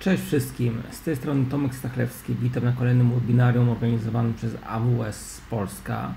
Cześć wszystkim, z tej strony Tomek Stachlewski, witam na kolejnym webinarium organizowanym przez AWS Polska.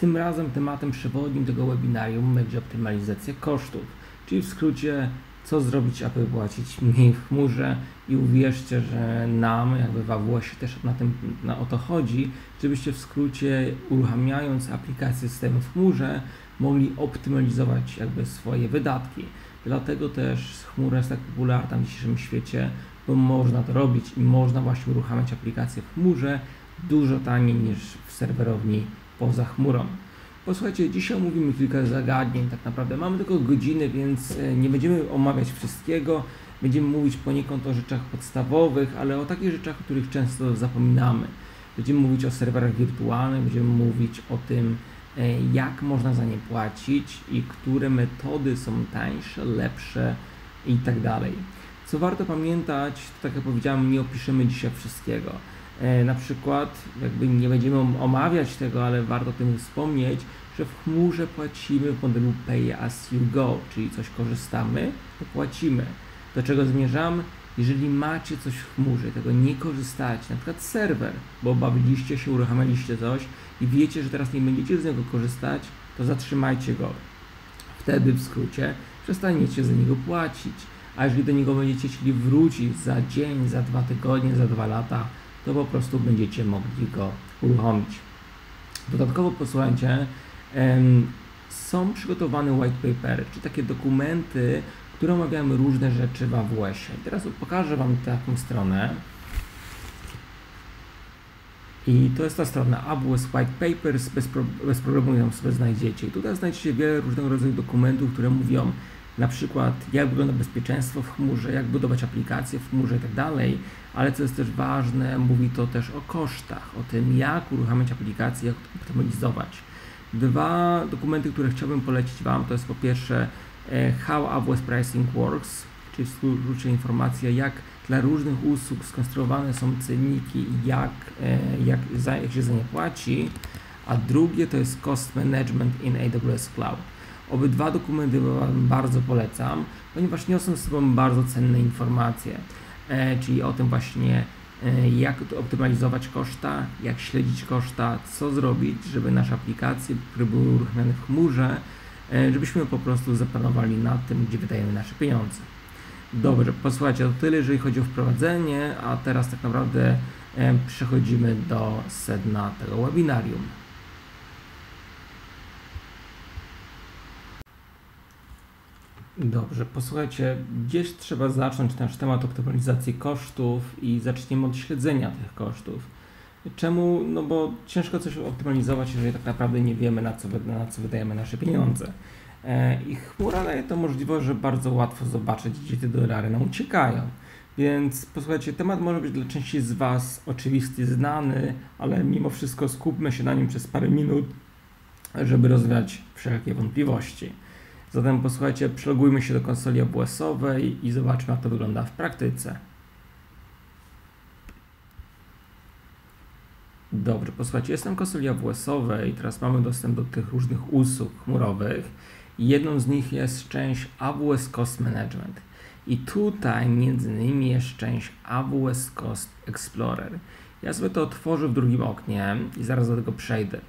Tym razem tematem przewodnim tego webinarium będzie optymalizacja kosztów, czyli w skrócie co zrobić, aby płacić mniej w chmurze i uwierzcie, że nam, jakby w AWS też na tym, na, o to chodzi, żebyście w skrócie uruchamiając aplikację systemu w chmurze mogli optymalizować jakby swoje wydatki. Dlatego też chmura jest tak popularna w dzisiejszym świecie, bo można to robić i można właśnie uruchamiać aplikacje w chmurze dużo taniej niż w serwerowni poza chmurą. Posłuchajcie, dzisiaj omówimy kilka zagadnień, tak naprawdę mamy tylko godziny, więc e, nie będziemy omawiać wszystkiego. Będziemy mówić poniekąd o rzeczach podstawowych, ale o takich rzeczach, o których często zapominamy. Będziemy mówić o serwerach wirtualnych, będziemy mówić o tym, e, jak można za nie płacić i które metody są tańsze, lepsze i tak dalej. Co warto pamiętać, to tak jak powiedziałem, nie opiszemy dzisiaj wszystkiego. E, na przykład, jakby nie będziemy omawiać tego, ale warto o tym wspomnieć, że w chmurze płacimy w modelu pay as you go, czyli coś korzystamy, to płacimy. Do czego zmierzam? Jeżeli macie coś w chmurze, tego nie korzystacie, na przykład serwer, bo bawiliście się, uruchamialiście coś i wiecie, że teraz nie będziecie z niego korzystać, to zatrzymajcie go. Wtedy w skrócie przestaniecie za niego płacić. A jeżeli do niego będziecie chcieli wrócić za dzień, za dwa tygodnie, za dwa lata, to po prostu będziecie mogli go uruchomić. Dodatkowo posłuchajcie, są przygotowane white papery, czyli takie dokumenty, które omawiają różne rzeczy w AWS-ie. Teraz pokażę Wam taką stronę. I to jest ta strona AWS White Papers, bez, pro, bez problemu ją sobie znajdziecie. I tutaj znajdziecie wiele różnego rodzaju dokumentów, które mówią na przykład jak wygląda bezpieczeństwo w chmurze, jak budować aplikacje w chmurze i tak dalej, ale co jest też ważne, mówi to też o kosztach, o tym jak uruchamiać aplikacje, jak optymalizować. Dwa dokumenty, które chciałbym polecić Wam, to jest po pierwsze e, How AWS Pricing Works, czyli w skrócie informacja, jak dla różnych usług skonstruowane są cenniki i jak, e, jak, jak się za nie płaci, a drugie to jest Cost Management in AWS Cloud. Obydwa dokumenty Wam bardzo polecam, ponieważ niosą z sobą bardzo cenne informacje, e, czyli o tym właśnie, e, jak optymalizować koszta, jak śledzić koszta, co zrobić, żeby nasze aplikacje, które były uruchamiane w chmurze, e, żebyśmy po prostu zaplanowali nad tym, gdzie wydajemy nasze pieniądze. Dobrze, posłuchajcie, to tyle, jeżeli chodzi o wprowadzenie, a teraz tak naprawdę przechodzimy do sedna tego webinarium. Dobrze, posłuchajcie, gdzieś trzeba zacząć nasz temat optymalizacji kosztów i zaczniemy od śledzenia tych kosztów. Czemu? No bo ciężko coś optymalizować, jeżeli tak naprawdę nie wiemy, na co, na co wydajemy nasze pieniądze. E, I chmura daje to możliwość, że bardzo łatwo zobaczyć, gdzie te dolary nam uciekają. Więc posłuchajcie, temat może być dla części z Was oczywisty, znany, ale mimo wszystko skupmy się na nim przez parę minut, żeby rozwiać wszelkie wątpliwości. Zatem posłuchajcie, przelogujmy się do konsoli AWS-owej i zobaczmy jak to wygląda w praktyce. Dobrze, posłuchajcie, jestem konsoli AWS-owej, teraz mamy dostęp do tych różnych usług chmurowych. Jedną z nich jest część AWS Cost Management. I tutaj między innymi jest część AWS Cost Explorer. Ja sobie to otworzę w drugim oknie i zaraz do tego przejdę.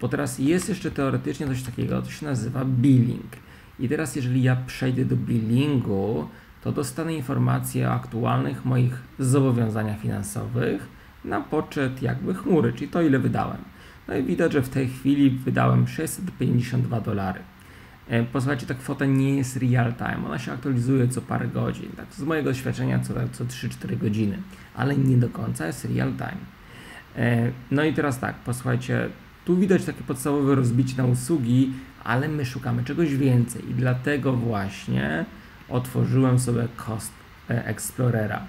Bo teraz jest jeszcze teoretycznie coś takiego, to się nazywa billing. I teraz, jeżeli ja przejdę do billingu, to dostanę informacje o aktualnych moich zobowiązaniach finansowych na poczet jakby chmury, czyli to ile wydałem. No i widać, że w tej chwili wydałem 652 dolary. E, posłuchajcie, ta kwota nie jest real time, ona się aktualizuje co parę godzin. Tak, z mojego doświadczenia co, co 3-4 godziny, ale nie do końca jest real time. E, no i teraz tak, posłuchajcie, tu widać takie podstawowe rozbicie na usługi, ale my szukamy czegoś więcej i dlatego właśnie otworzyłem sobie Cost Explorera.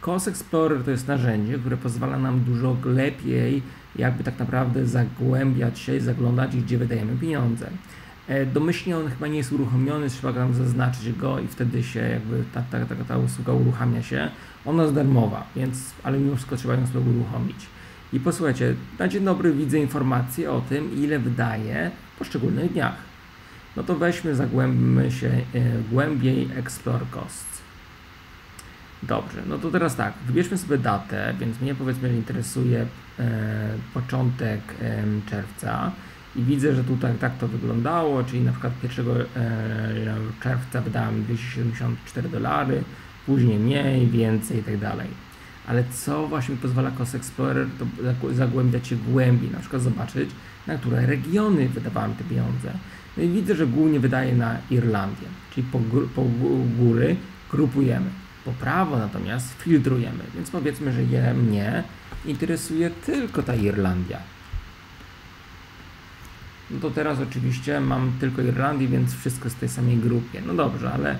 Cost Explorer to jest narzędzie, które pozwala nam dużo lepiej jakby tak naprawdę zagłębiać się i zaglądać, gdzie wydajemy pieniądze. E, domyślnie on chyba nie jest uruchomiony, trzeba tam zaznaczyć go i wtedy się jakby ta, ta, ta, ta usługa uruchamia się. Ona jest darmowa, więc ale mimo wszystko trzeba ją sobie uruchomić. I posłuchajcie, na dzień dobry widzę informacje o tym, ile wydaje poszczególnych dniach. No to weźmy, zagłębmy się e, głębiej Explore Costs. Dobrze, no to teraz tak, wybierzmy sobie datę, więc mnie powiedzmy interesuje e, początek czerwca i widzę, że tutaj tak to wyglądało, czyli na przykład 1 e, czerwca wydałem 274 dolary, później mniej, więcej i tak dalej. Ale co właśnie pozwala Cost Explorer, to zagłębiać się głębiej, na przykład zobaczyć, na które regiony wydawałem te pieniądze. No i widzę, że głównie wydaje na Irlandię, czyli po, po góry grupujemy. Po prawo natomiast filtrujemy, więc powiedzmy, że je, mnie interesuje tylko ta Irlandia. No to teraz oczywiście mam tylko Irlandię, więc wszystko z tej samej grupie. No dobrze, ale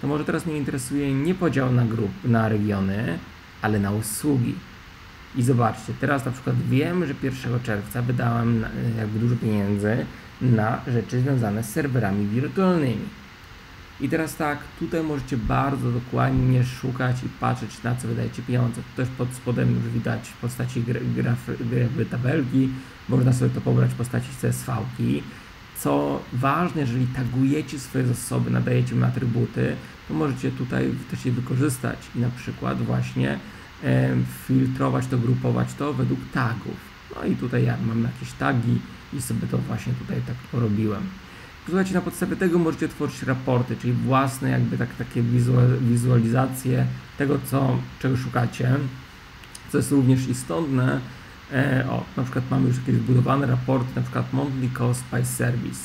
to może teraz mnie interesuje nie podział na grup, na regiony, ale na usługi. I zobaczcie, teraz na przykład wiem, że 1 czerwca wydałem jakby dużo pieniędzy na rzeczy związane z serwerami wirtualnymi. I teraz tak, tutaj możecie bardzo dokładnie szukać i patrzeć na co wydajecie pieniądze. Tu też pod spodem już widać w postaci graf, graf, tabelki, można sobie to pobrać w postaci CSV-ki. Co ważne, jeżeli tagujecie swoje zasoby, nadajecie im atrybuty, to możecie tutaj też je wykorzystać i na przykład właśnie e, filtrować to, grupować to według tagów. No i tutaj ja mam jakieś tagi i sobie to właśnie tutaj tak porobiłem. Słuchajcie, na podstawie tego możecie tworzyć raporty, czyli własne jakby tak, takie wizualizacje tego, co, czego szukacie, co jest również istotne. E, o, na przykład mamy już jakieś zbudowane raporty, na przykład monthly cost by service.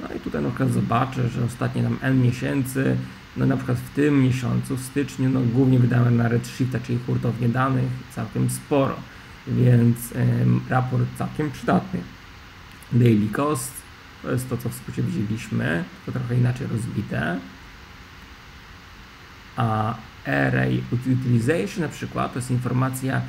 No i tutaj na przykład zobaczę, że ostatnie nam N miesięcy, no na przykład w tym miesiącu, w styczniu, no głównie wydałem na Redshifta, czyli hurtownię danych, całkiem sporo, więc raport całkiem przydatny. Daily cost, to jest to, co w skrócie widzieliśmy, tylko trochę inaczej rozbite. A array utilization na przykład to jest informacja,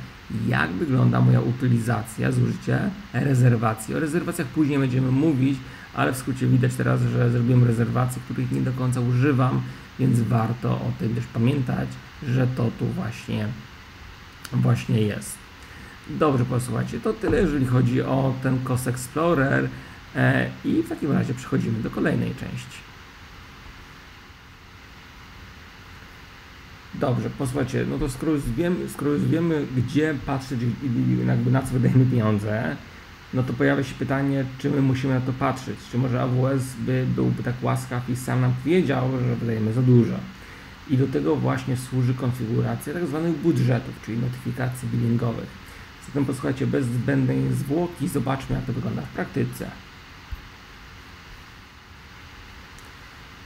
jak wygląda moja utylizacja, zużycie rezerwacji. O rezerwacjach później będziemy mówić, ale w skrócie widać teraz, że zrobiłem rezerwacje, których nie do końca używam, więc warto o tym też pamiętać, że to tu właśnie, właśnie jest. Dobrze, posłuchajcie, to tyle, jeżeli chodzi o ten Cost Explorer. E, I w takim razie przechodzimy do kolejnej części. Dobrze, posłuchajcie, no to skoro już wiemy, skoro już wiemy gdzie patrzeć i jakby na co wydajemy pieniądze, no to pojawia się pytanie, czy my musimy na to patrzeć, czy może AWS by, byłby tak łaskaw i sam nam powiedział, że wydajemy za dużo. I do tego właśnie służy konfiguracja tak zwanych budżetów, czyli notyfikacji billingowych. Zatem posłuchajcie, bez zbędnej zwłoki zobaczmy jak to wygląda w praktyce.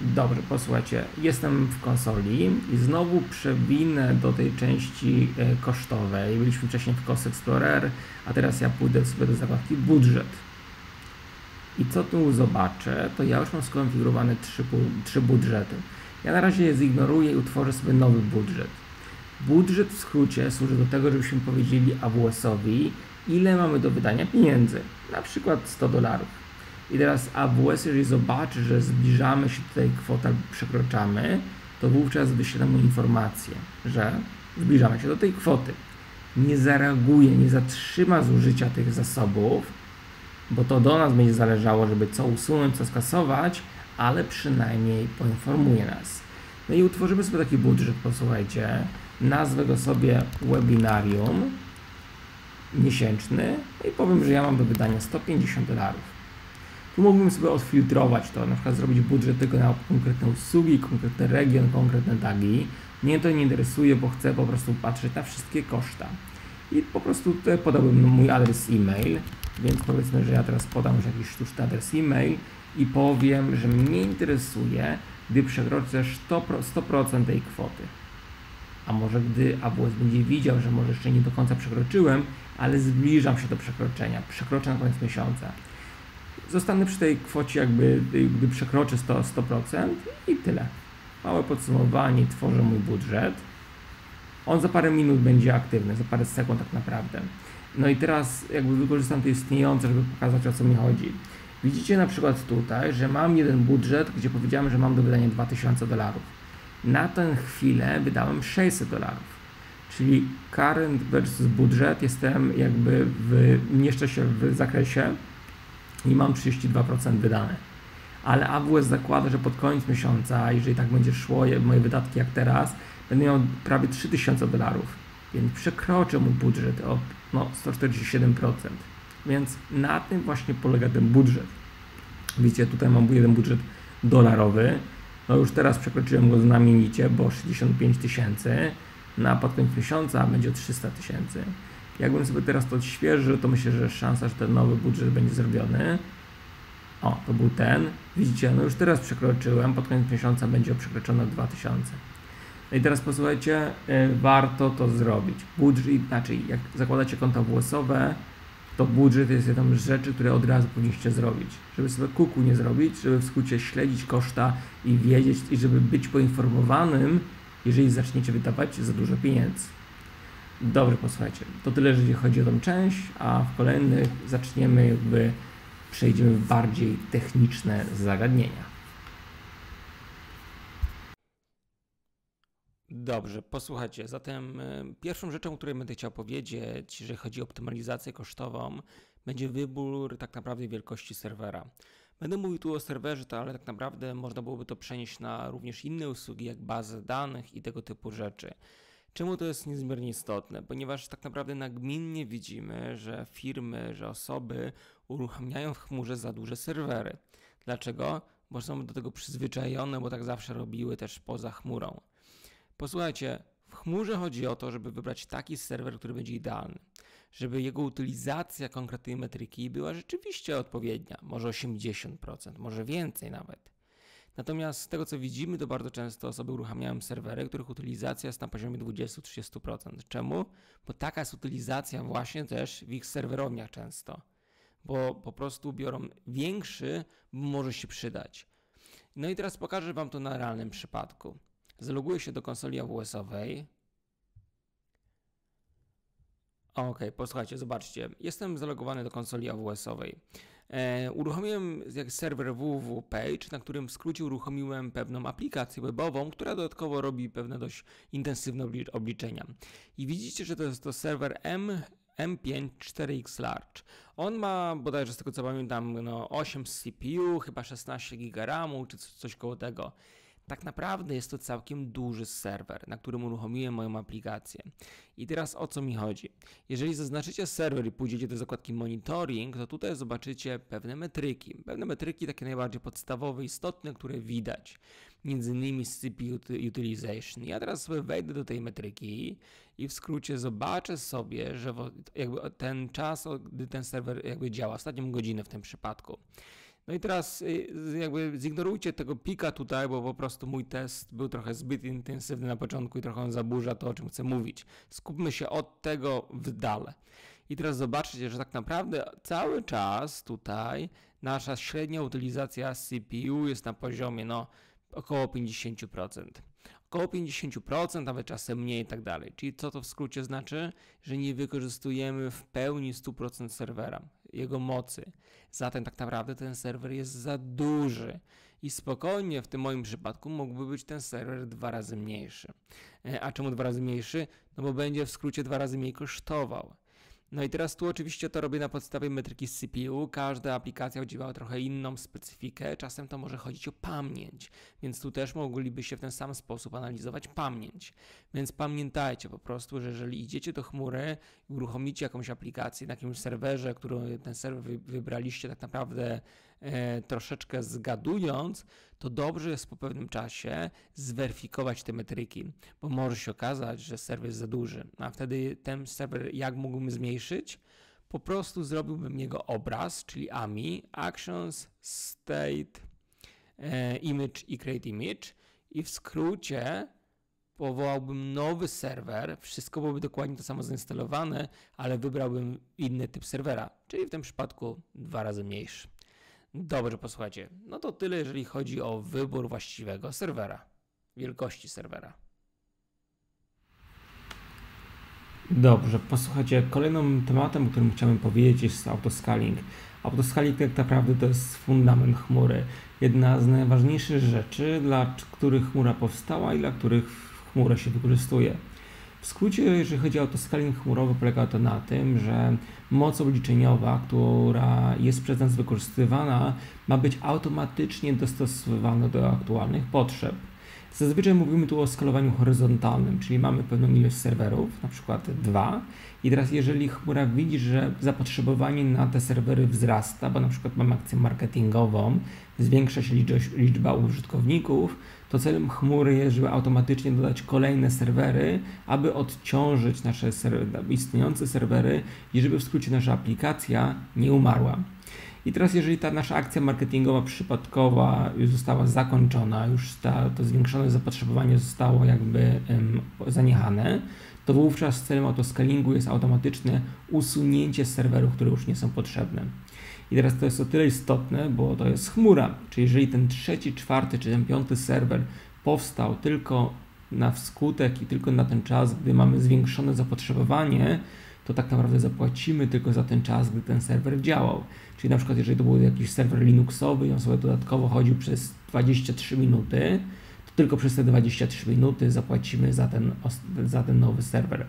Dobrze, posłuchajcie, jestem w konsoli i znowu przewinę do tej części e, kosztowej. Byliśmy wcześniej w Cost Explorer, a teraz ja pójdę sobie do zakładki budżet. I co tu zobaczę, to ja już mam skonfigurowane trzy, trzy budżety. Ja na razie je zignoruję i utworzę sobie nowy budżet. Budżet w skrócie służy do tego, żebyśmy powiedzieli AWS-owi, ile mamy do wydania pieniędzy, na przykład 100 dolarów i teraz AWS, jeżeli zobaczy, że zbliżamy się do tej kwoty albo przekroczamy, to wówczas wyśle mu informację, że zbliżamy się do tej kwoty. Nie zareaguje, nie zatrzyma zużycia tych zasobów, bo to do nas będzie zależało, żeby co usunąć, co skasować, ale przynajmniej poinformuje nas. No i utworzymy sobie taki budżet, posłuchajcie, nazwę go sobie webinarium miesięczny i powiem, że ja mam do wydania 150 dolarów. Tu mógłbym sobie odfiltrować to, na przykład zrobić budżet tylko na konkretne usługi, konkretny region, konkretne tagi. Mnie to nie interesuje, bo chcę po prostu patrzeć na wszystkie koszta. I po prostu tutaj podałbym mój adres e-mail, więc powiedzmy, że ja teraz podam już jakiś sztuczny adres e-mail i powiem, że mnie interesuje, gdy przekroczę 100%, 100% tej kwoty. A może gdy AWS będzie widział, że może jeszcze nie do końca przekroczyłem, ale zbliżam się do przekroczenia, przekroczę na koniec miesiąca zostanę przy tej kwocie jakby, gdy przekroczę 100%, 100% i tyle. Małe podsumowanie, tworzę mój budżet. On za parę minut będzie aktywny, za parę sekund tak naprawdę. No i teraz jakby wykorzystam to istniejące, żeby pokazać o co mi chodzi. Widzicie na przykład tutaj, że mam jeden budżet, gdzie powiedziałem, że mam do wydania 2000 dolarów. Na tę chwilę wydałem 600 dolarów. Czyli current versus budżet jestem jakby w, mieszczę się w zakresie i mam 32% wydane. Ale AWS zakłada, że pod koniec miesiąca, jeżeli tak będzie szło moje wydatki jak teraz, będę miał prawie 3000 dolarów, więc przekroczę mój budżet o no, 147%. Więc na tym właśnie polega ten budżet. Widzicie, tutaj mam jeden budżet dolarowy. No już teraz przekroczyłem go znamienicie, bo 65 tysięcy. Na pod koniec miesiąca będzie o 300 tysięcy. Jakbym sobie teraz to odświeżył, to myślę, że szansa, że ten nowy budżet będzie zrobiony. O, to był ten. Widzicie, no już teraz przekroczyłem, pod koniec miesiąca będzie przekroczone 2000. No i teraz posłuchajcie, yy, warto to zrobić. Budżet, inaczej, jak zakładacie konta WS-owe, to budżet jest jedną z rzeczy, które od razu powinniście zrobić. Żeby sobie kuku nie zrobić, żeby w skrócie śledzić koszta i wiedzieć, i żeby być poinformowanym, jeżeli zaczniecie wydawać za dużo pieniędzy. Dobrze, posłuchajcie, to tyle, jeżeli chodzi o tą część, a w kolejnych zaczniemy jakby, przejdziemy w bardziej techniczne zagadnienia. Dobrze, posłuchajcie. Zatem e, pierwszą rzeczą, o której będę chciał powiedzieć, jeżeli chodzi o optymalizację kosztową, będzie wybór tak naprawdę wielkości serwera. Będę mówił tu o serwerze, to, ale tak naprawdę można byłoby to przenieść na również inne usługi, jak bazy danych i tego typu rzeczy. Czemu to jest niezmiernie istotne? Ponieważ tak naprawdę nagminnie widzimy, że firmy, że osoby uruchamiają w chmurze za duże serwery. Dlaczego? Bo są do tego przyzwyczajone, bo tak zawsze robiły też poza chmurą. Posłuchajcie, w chmurze chodzi o to, żeby wybrać taki serwer, który będzie idealny. Żeby jego utylizacja konkretnej metryki była rzeczywiście odpowiednia, może 80%, może więcej nawet. Natomiast z tego co widzimy, to bardzo często osoby uruchamiają serwery, których utylizacja jest na poziomie 20-30%. Czemu? Bo taka jest utylizacja właśnie też w ich serwerowniach często. Bo po prostu biorą większy, może się przydać. No i teraz pokażę Wam to na realnym przypadku. Zaloguję się do konsoli AWS-owej. Ok, posłuchajcie, zobaczcie. Jestem zalogowany do konsoli AWS-owej. E, uruchomiłem jak serwer www page, na którym w skrócie uruchomiłem pewną aplikację webową, która dodatkowo robi pewne dość intensywne obliczenia. I widzicie, że to jest to serwer M M5 4X Large. On ma bodajże z tego co pamiętam no, 8 CPU, chyba 16 GB RAMu czy coś koło tego. Tak naprawdę jest to całkiem duży serwer, na którym uruchomiłem moją aplikację. I teraz o co mi chodzi? Jeżeli zaznaczycie serwer i pójdziecie do zakładki monitoring, to tutaj zobaczycie pewne metryki. Pewne metryki takie najbardziej podstawowe, istotne, które widać. Między innymi CPU utilization. Ja teraz sobie wejdę do tej metryki i w skrócie zobaczę sobie, że jakby ten czas, gdy ten serwer jakby działa, ostatnią godzinę w tym przypadku. No i teraz y, jakby zignorujcie tego pika tutaj, bo po prostu mój test był trochę zbyt intensywny na początku i trochę on zaburza to, o czym chcę mówić. Skupmy się od tego w dale. I teraz zobaczcie, że tak naprawdę cały czas tutaj nasza średnia utylizacja CPU jest na poziomie no, około 50% około 50%, nawet czasem mniej i tak dalej. Czyli co to w skrócie znaczy? Że nie wykorzystujemy w pełni 100% serwera, jego mocy. Zatem tak naprawdę ten serwer jest za duży i spokojnie w tym moim przypadku mógłby być ten serwer dwa razy mniejszy. E, a czemu dwa razy mniejszy? No bo będzie w skrócie dwa razy mniej kosztował. No i teraz tu oczywiście to robię na podstawie metryki z CPU. Każda aplikacja udziela trochę inną specyfikę. Czasem to może chodzić o pamięć, więc tu też moglibyście w ten sam sposób analizować pamięć. Więc pamiętajcie po prostu, że jeżeli idziecie do chmury i uruchomicie jakąś aplikację na jakimś serwerze, który ten serwer wybraliście tak naprawdę troszeczkę zgadując, to dobrze jest po pewnym czasie zweryfikować te metryki, bo może się okazać, że serwer jest za duży. A wtedy ten serwer, jak mógłbym zmniejszyć? Po prostu zrobiłbym jego obraz, czyli AMI, Actions, State, e, Image i Create Image i w skrócie powołałbym nowy serwer, wszystko byłoby dokładnie to samo zainstalowane, ale wybrałbym inny typ serwera, czyli w tym przypadku dwa razy mniejszy. Dobrze, posłuchajcie. No to tyle, jeżeli chodzi o wybór właściwego serwera, wielkości serwera. Dobrze, posłuchajcie, kolejnym tematem, o którym chciałem powiedzieć jest autoscaling. Autoscaling tak naprawdę to jest fundament chmury. Jedna z najważniejszych rzeczy, dla których chmura powstała i dla których chmurę się wykorzystuje. W skrócie, jeżeli chodzi o autoscaling chmurowy, polega to na tym, że moc obliczeniowa, która jest przez nas wykorzystywana, ma być automatycznie dostosowywana do aktualnych potrzeb. Zazwyczaj mówimy tu o skalowaniu horyzontalnym, czyli mamy pewną ilość serwerów, na przykład dwa, i teraz jeżeli chmura widzi, że zapotrzebowanie na te serwery wzrasta, bo na przykład mamy akcję marketingową, zwiększa się liczba użytkowników, to celem chmury jest, żeby automatycznie dodać kolejne serwery, aby odciążyć nasze istniejące serwery i żeby w skrócie nasza aplikacja nie umarła. I teraz, jeżeli ta nasza akcja marketingowa przypadkowa już została zakończona, już ta, to zwiększone zapotrzebowanie zostało jakby um, zaniechane, to wówczas celem autoscalingu jest automatyczne usunięcie serwerów, które już nie są potrzebne. I teraz to jest o tyle istotne, bo to jest chmura. Czyli jeżeli ten trzeci, czwarty czy ten piąty serwer powstał tylko na wskutek i tylko na ten czas, gdy mamy zwiększone zapotrzebowanie, to tak naprawdę zapłacimy tylko za ten czas, gdy ten serwer działał. Czyli na przykład jeżeli to był jakiś serwer Linuxowy i on sobie dodatkowo chodził przez 23 minuty, to tylko przez te 23 minuty zapłacimy za ten, za ten nowy serwer.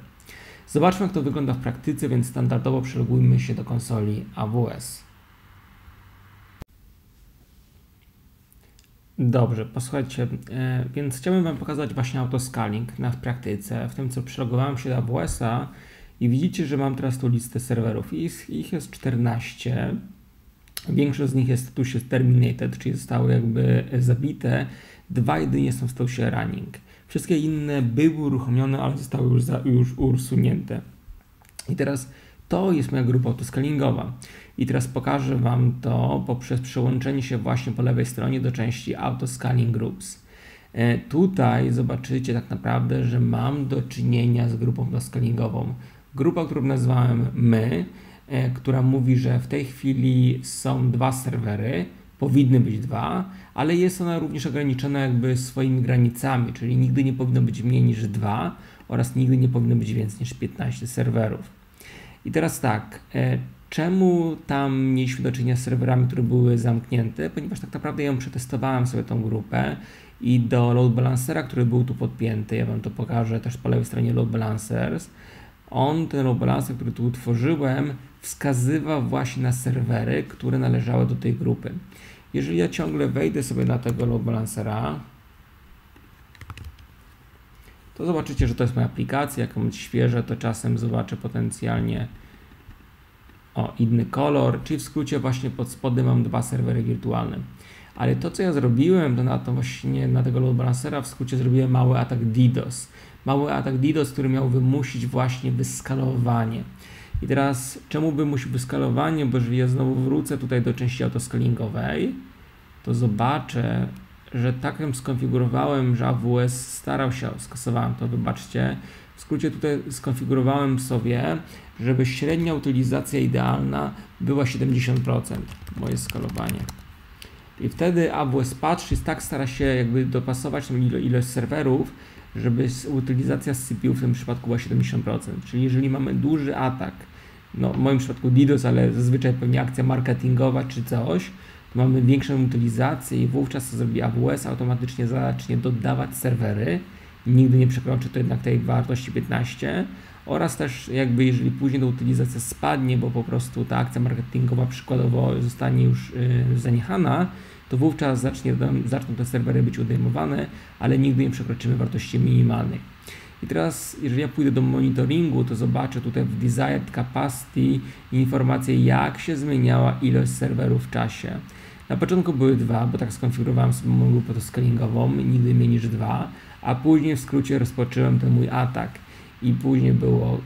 Zobaczmy jak to wygląda w praktyce, więc standardowo przelogujmy się do konsoli AWS. Dobrze, posłuchajcie, e, więc chciałbym Wam pokazać właśnie autoscaling na w praktyce, w tym co przelogowałem się do AWS-a i widzicie, że mam teraz tu listę serwerów. Ich, ich jest 14. Większość z nich jest w statusie terminated, czyli zostały jakby zabite. Dwa jedynie są w statusie running. Wszystkie inne były uruchomione, ale zostały już, za, już usunięte. I teraz to jest moja grupa autoscalingowa. I teraz pokażę Wam to poprzez przełączenie się właśnie po lewej stronie do części Autoscaling Groups. E, tutaj zobaczycie tak naprawdę, że mam do czynienia z grupą autoscalingową. Grupa, którą nazwałem my, e, która mówi, że w tej chwili są dwa serwery, powinny być dwa, ale jest ona również ograniczona jakby swoimi granicami, czyli nigdy nie powinno być mniej niż dwa oraz nigdy nie powinno być więcej niż 15 serwerów. I teraz tak, e, czemu tam mieliśmy do czynienia z serwerami, które były zamknięte? Ponieważ tak naprawdę ja przetestowałem sobie tą grupę i do load balancera, który był tu podpięty, ja Wam to pokażę też po lewej stronie load balancers, on, ten balancer, który tu utworzyłem, wskazywał właśnie na serwery, które należały do tej grupy. Jeżeli ja ciągle wejdę sobie na tego load balancera, to zobaczycie, że to jest moja aplikacja, jak będzie świeże, to czasem zobaczę potencjalnie o, inny kolor, czyli w skrócie właśnie pod spodem mam dwa serwery wirtualne. Ale to, co ja zrobiłem, to na to właśnie, na tego load balancera w skrócie zrobiłem mały atak DDoS. Mały atak DDoS, który miał wymusić właśnie wyskalowanie. I teraz, czemu wymusił wyskalowanie? Bo jeżeli ja znowu wrócę tutaj do części autoscalingowej, to zobaczę, że tak ją skonfigurowałem, że AWS starał się, skasowałem to, wybaczcie. W skrócie tutaj skonfigurowałem sobie, żeby średnia utylizacja idealna była 70%, moje skalowanie. I wtedy AWS patrzy, tak stara się jakby dopasować tą ilość serwerów, żeby utylizacja z CPU w tym przypadku była 70%. Czyli jeżeli mamy duży atak, no w moim przypadku DDoS, ale zazwyczaj pewnie akcja marketingowa czy coś, to mamy większą utylizację i wówczas co zrobi AWS, automatycznie zacznie dodawać serwery, nigdy nie przekroczy to jednak tej wartości 15 oraz też jakby jeżeli później ta utylizacja spadnie, bo po prostu ta akcja marketingowa przykładowo zostanie już yy, zaniechana, to wówczas zacznie, zaczną te serwery być odejmowane, ale nigdy nie przekroczymy wartości minimalnej. I teraz, jeżeli ja pójdę do monitoringu, to zobaczę tutaj w Desired Capacity informację, jak się zmieniała ilość serwerów w czasie. Na początku były dwa, bo tak skonfigurowałem sobie moją grupę scalingową, nigdy mniej niż dwa, a później w skrócie rozpocząłem ten mój atak i później było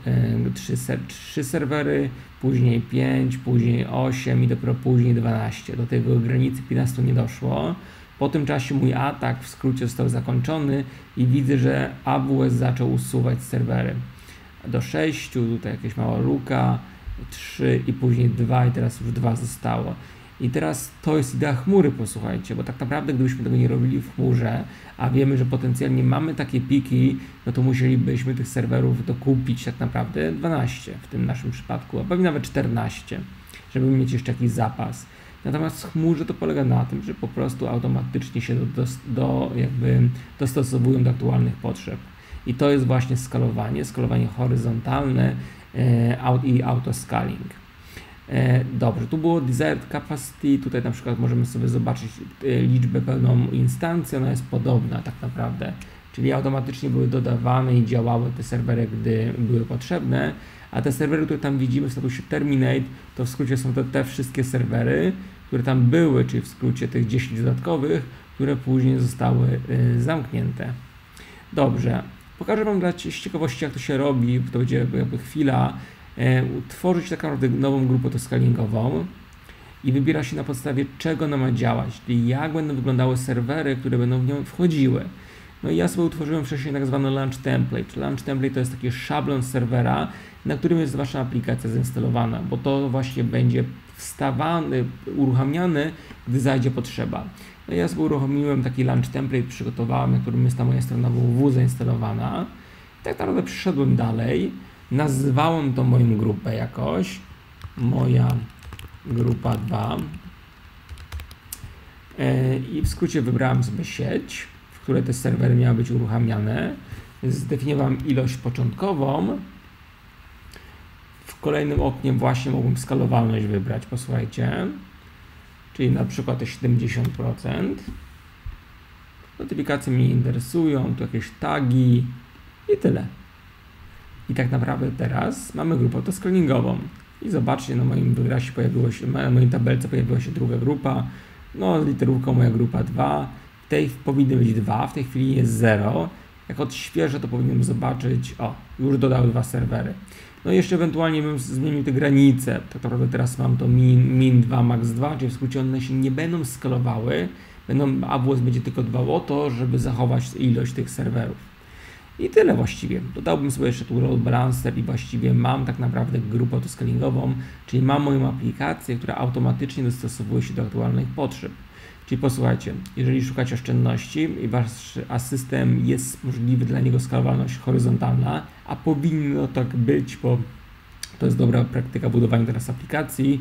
y, 3, ser 3 serwery, później 5, później 8 i dopiero później 12. Do tego granicy 15 nie doszło. Po tym czasie mój atak w skrócie został zakończony i widzę, że AWS zaczął usuwać serwery. Do 6, tutaj jakaś mała luka, 3 i później 2 i teraz już 2 zostało. I teraz to jest idea chmury, posłuchajcie, bo tak naprawdę gdybyśmy tego nie robili w chmurze, a wiemy, że potencjalnie mamy takie piki, no to musielibyśmy tych serwerów dokupić tak naprawdę 12 w tym naszym przypadku, a pewnie nawet 14, żeby mieć jeszcze jakiś zapas. Natomiast w chmurze to polega na tym, że po prostu automatycznie się do, do, do jakby dostosowują do aktualnych potrzeb. I to jest właśnie skalowanie, skalowanie horyzontalne e, i autoscaling. E, dobrze, tu było desired capacity, tutaj na przykład możemy sobie zobaczyć e, liczbę pełną instancji, ona jest podobna tak naprawdę, czyli automatycznie były dodawane i działały te serwery, gdy były potrzebne, a te serwery, które tam widzimy w statusie terminate, to w skrócie są to te wszystkie serwery, które tam były, czyli w skrócie tych 10 dodatkowych, które później zostały y, zamknięte. Dobrze, pokażę Wam dla ciekawości, jak to się robi, to będzie jakby chwila, e, utworzyć tak naprawdę nową grupę to i wybiera się na podstawie czego ona ma działać, czyli jak będą wyglądały serwery, które będą w nią wchodziły. No i ja sobie utworzyłem wcześniej tak zwany launch template. Launch template to jest taki szablon serwera, na którym jest Wasza aplikacja zainstalowana, bo to właśnie będzie wstawany, uruchamiany, gdy zajdzie potrzeba. No ja sobie uruchomiłem taki launch template, przygotowałem, na którym jest ta moja strona www zainstalowana. I tak naprawdę przyszedłem dalej, nazywałem to moją grupę jakoś, moja grupa 2 e, i w skrócie wybrałem sobie sieć, w której te serwery miały być uruchamiane. Zdefiniowałem ilość początkową. W kolejnym oknie właśnie mogłem skalowalność wybrać, posłuchajcie czyli na przykład te 70%. Notyfikacje mnie interesują, tu jakieś tagi i tyle. I tak naprawdę teraz mamy grupę autoscreeningową. I zobaczcie, na moim wygrasie pojawiło się, na mojej tabelce pojawiła się druga grupa, no z literówką moja grupa 2. W tej powinny być 2, w tej chwili jest 0. Jak odświeżę, to powinienem zobaczyć, o, już dodały dwa serwery. No i jeszcze ewentualnie bym zmienił te granice. Tak naprawdę teraz mam to min, min 2, max 2, czyli w skrócie one się nie będą skalowały. Będą, AWS będzie tylko dbał o to, żeby zachować ilość tych serwerów. I tyle właściwie. Dodałbym sobie jeszcze tu load balancer i właściwie mam tak naprawdę grupę autoscalingową, czyli mam moją aplikację, która automatycznie dostosowuje się do aktualnych potrzeb. Czyli posłuchajcie, jeżeli szukacie oszczędności i wasz asystent jest możliwy dla niego skalowalność horyzontalna, a powinno tak być, bo to jest dobra praktyka budowania teraz aplikacji,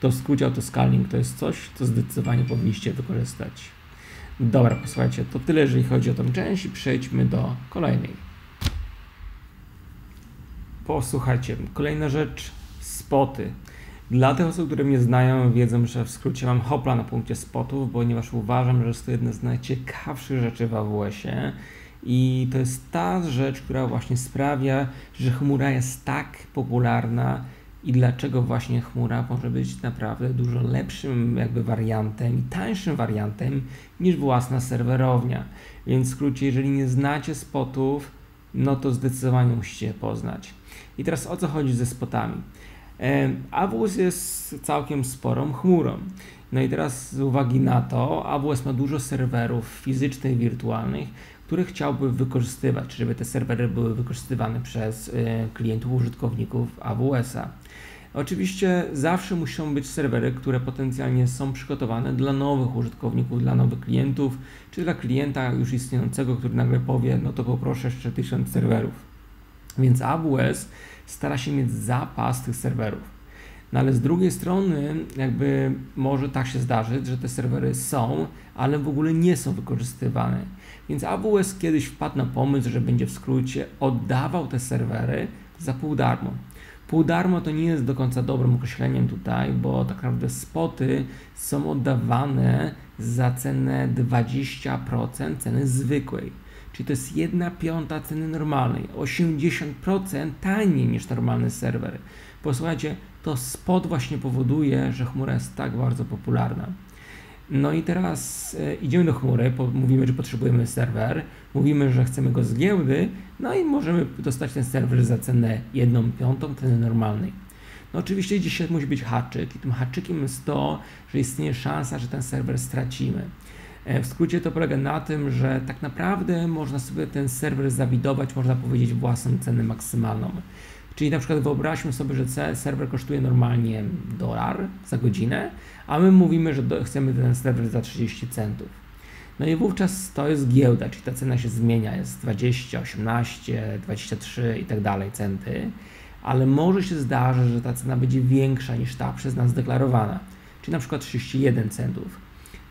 to w skrócie autoscaling to jest coś, co zdecydowanie powinniście wykorzystać. Dobra, posłuchajcie, to tyle, jeżeli chodzi o tę część i przejdźmy do kolejnej. Posłuchajcie, kolejna rzecz, spoty. Dla tych osób, które mnie znają, wiedzą, że w skrócie mam hopla na punkcie spotów, ponieważ uważam, że jest to jedna z najciekawszych rzeczy w AWS-ie. I to jest ta rzecz, która właśnie sprawia, że chmura jest tak popularna i dlaczego właśnie chmura może być naprawdę dużo lepszym jakby wariantem i tańszym wariantem niż własna serwerownia. Więc w skrócie, jeżeli nie znacie spotów, no to zdecydowanie musicie poznać. I teraz o co chodzi ze spotami? AWS jest całkiem sporą chmurą. No i teraz z uwagi na to, AWS ma dużo serwerów fizycznych, wirtualnych, które chciałby wykorzystywać, żeby te serwery były wykorzystywane przez e, klientów, użytkowników AWS-a. Oczywiście zawsze muszą być serwery, które potencjalnie są przygotowane dla nowych użytkowników, dla nowych klientów, czy dla klienta już istniejącego, który nagle powie, no to poproszę jeszcze tysiąc serwerów. Więc AWS stara się mieć zapas tych serwerów. No ale z drugiej strony, jakby może tak się zdarzyć, że te serwery są, ale w ogóle nie są wykorzystywane. Więc AWS kiedyś wpadł na pomysł, że będzie w skrócie oddawał te serwery za pół darmo. Pół darmo to nie jest do końca dobrym określeniem tutaj, bo tak naprawdę spoty są oddawane za cenę 20% ceny zwykłej. Czyli to jest 1 piąta ceny normalnej, 80% taniej niż normalny serwer. Posłuchajcie, to spot właśnie powoduje, że chmura jest tak bardzo popularna. No i teraz e, idziemy do chmury, mówimy, że potrzebujemy serwer, mówimy, że chcemy go z giełdy, no i możemy dostać ten serwer za cenę 1 piątą ceny normalnej. No oczywiście dzisiaj musi być haczyk i tym haczykiem jest to, że istnieje szansa, że ten serwer stracimy. E, w skrócie to polega na tym, że tak naprawdę można sobie ten serwer zawidować, można powiedzieć, własną cenę maksymalną. Czyli na przykład wyobraźmy sobie, że serwer kosztuje normalnie dolar za godzinę, a my mówimy, że chcemy ten serwer za 30 centów. No i wówczas to jest giełda, czyli ta cena się zmienia, jest 20, 18, 23 i tak dalej centy, ale może się zdarzyć, że ta cena będzie większa niż ta przez nas deklarowana, czyli na przykład 31 centów.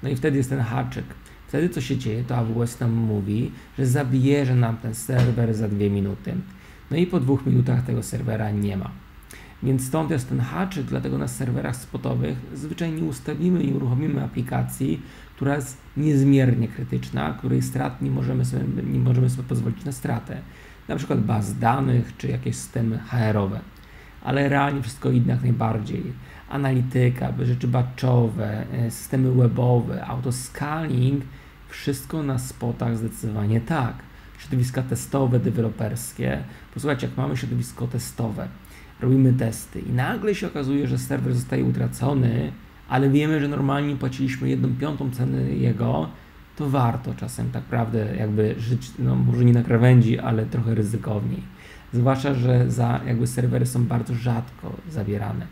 No i wtedy jest ten haczyk. Wtedy co się dzieje, to AWS nam mówi, że zabierze nam ten serwer za dwie minuty. No i po dwóch minutach tego serwera nie ma. Więc stąd jest ten haczyk, dlatego na serwerach spotowych zwyczajnie ustawimy i uruchomimy aplikacji, która jest niezmiernie krytyczna, której strat nie możemy sobie, nie możemy sobie pozwolić na stratę. Na przykład baz danych czy jakieś systemy HR-owe. Ale realnie wszystko inne jak najbardziej. Analityka, rzeczy batchowe, e, systemy webowe, autoscaling, wszystko na spotach zdecydowanie tak. Środowiska testowe, deweloperskie. Posłuchajcie, jak mamy środowisko testowe, robimy testy i nagle się okazuje, że serwer zostaje utracony, ale wiemy, że normalnie płaciliśmy jedną piątą ceny jego, to warto czasem tak naprawdę jakby żyć, no może nie na krawędzi, ale trochę ryzykowniej. Zwłaszcza, że za jakby serwery są bardzo rzadko zawierane.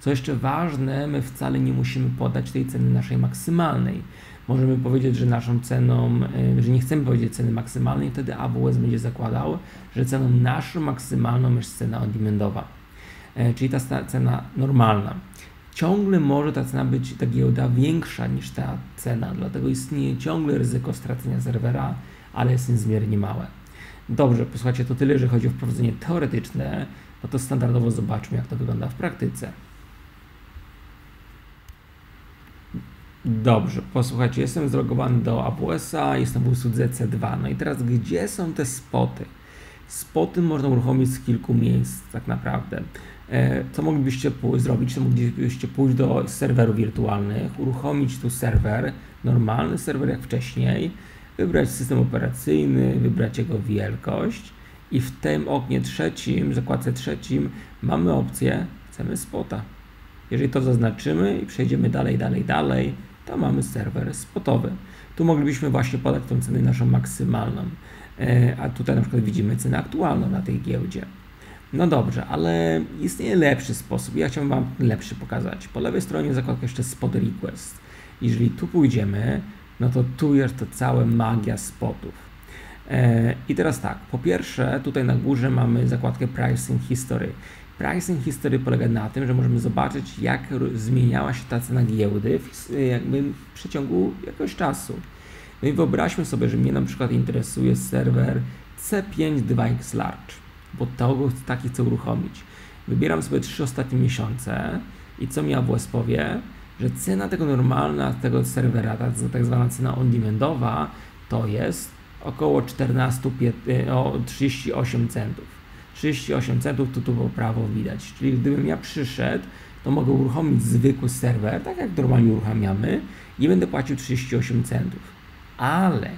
Co jeszcze ważne, my wcale nie musimy podać tej ceny naszej maksymalnej. Możemy powiedzieć, że naszą ceną, y, że nie chcemy powiedzieć ceny maksymalnej, wtedy AWS będzie zakładał, że ceną naszą maksymalną jest cena on-demandowa, e, czyli ta cena normalna ciągle może ta cena być, ta giełda większa niż ta cena, dlatego istnieje ciągle ryzyko stracenia serwera, ale jest niezmiernie małe. Dobrze, posłuchajcie, to tyle, że chodzi o wprowadzenie teoretyczne, no to standardowo zobaczmy, jak to wygląda w praktyce. Dobrze, posłuchajcie, jestem zlogowany do AWS-a, jestem w usłudze C2. No i teraz, gdzie są te spoty? Spoty można uruchomić z kilku miejsc, tak naprawdę. E, co moglibyście zrobić? To moglibyście pójść do serwerów wirtualnych, uruchomić tu serwer, normalny serwer jak wcześniej, wybrać system operacyjny, wybrać jego wielkość i w tym oknie trzecim, zakładce trzecim mamy opcję chcemy spota. Jeżeli to zaznaczymy i przejdziemy dalej, dalej, dalej, to mamy serwer spotowy. Tu moglibyśmy właśnie podać tą cenę naszą maksymalną, e, a tutaj na przykład widzimy cenę aktualną na tej giełdzie. No dobrze, ale istnieje lepszy sposób. Ja chciałbym Wam lepszy pokazać. Po lewej stronie zakładka jeszcze spot request. Jeżeli tu pójdziemy, no to tu jest to całe magia spotów. E, I teraz tak, po pierwsze tutaj na górze mamy zakładkę pricing history. Pricing history polega na tym, że możemy zobaczyć jak zmieniała się ta cena giełdy w, jakby w przeciągu jakiegoś czasu. No i wyobraźmy sobie, że mnie na przykład interesuje serwer C5 2X Large bo tego, taki chcę uruchomić. Wybieram sobie trzy ostatnie miesiące i co mi AWS powie, że cena tego normalna, tego serwera, ta tak zwana cena on-demandowa, to jest około 14, e, o 38 centów. 38 centów to tu po prawo widać. Czyli gdybym ja przyszedł, to mogę uruchomić zwykły serwer, tak jak normalnie uruchamiamy i będę płacił 38 centów. Ale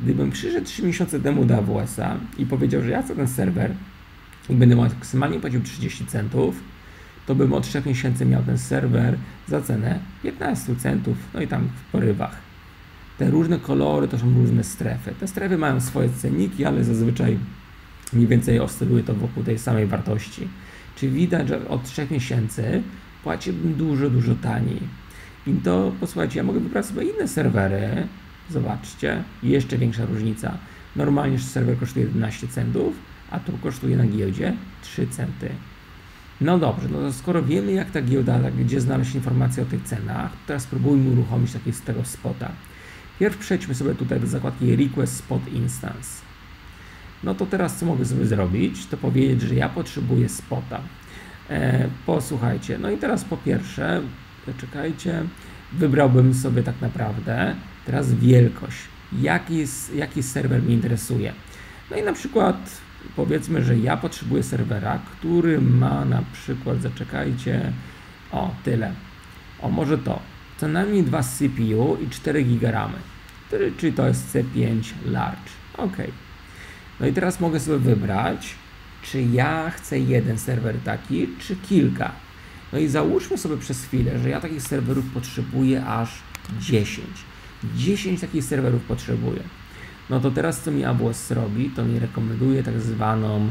gdybym przyszedł 3 miesiące temu do AWS-a i powiedział, że ja chcę ten serwer i będę maksymalnie płacił 30 centów, to bym od 3 miesięcy miał ten serwer za cenę 15 centów, no i tam w porywach. Te różne kolory to są różne strefy. Te strefy mają swoje cenniki, ale zazwyczaj mniej więcej oscyluje to wokół tej samej wartości. Czyli widać, że od 3 miesięcy płaciłbym dużo, dużo taniej. I to, posłuchajcie, ja mogę wybrać sobie inne serwery. Zobaczcie, jeszcze większa różnica. Normalnie serwer kosztuje 11 centów, a tu kosztuje na giełdzie 3 centy. No dobrze, no to skoro wiemy jak ta giełda, gdzie znaleźć informacje o tych cenach, teraz spróbujmy uruchomić z tego spota. Pierw przejdźmy sobie tutaj do zakładki Request Spot Instance. No to teraz co mogę sobie zrobić? To powiedzieć, że ja potrzebuję spota. E, posłuchajcie, no i teraz po pierwsze, czekajcie, wybrałbym sobie tak naprawdę teraz wielkość. Jaki, jaki serwer mnie interesuje. No i na przykład powiedzmy, że ja potrzebuję serwera, który ma na przykład, zaczekajcie, o tyle, o może to, co najmniej 2 CPU i 4 GB ramy, czyli to jest C5 Large, ok. No i teraz mogę sobie wybrać, czy ja chcę jeden serwer taki, czy kilka. No i załóżmy sobie przez chwilę, że ja takich serwerów potrzebuję aż 10. 10 takich serwerów potrzebuję. No to teraz co mi AWS robi, to mi rekomenduje tak zwaną,